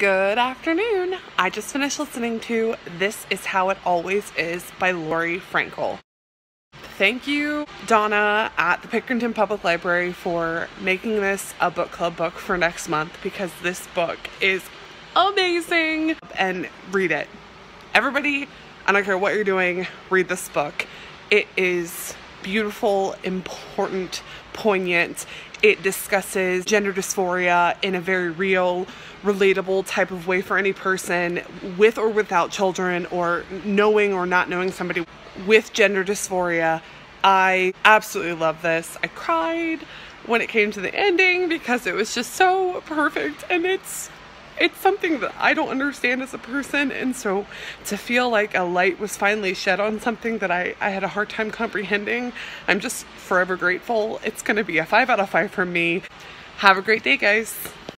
Good afternoon. I just finished listening to This Is How It Always Is by Laurie Frankel. Thank you, Donna at the Pickerington Public Library, for making this a book club book for next month because this book is amazing. And read it. Everybody, I don't care what you're doing, read this book. It is beautiful, important, poignant. It discusses gender dysphoria in a very real, relatable type of way for any person with or without children, or knowing or not knowing somebody with gender dysphoria. I absolutely love this. I cried when it came to the ending because it was just so perfect and it's it's something that I don't understand as a person. And so to feel like a light was finally shed on something that I, I had a hard time comprehending, I'm just forever grateful. It's going to be a five out of five for me. Have a great day, guys.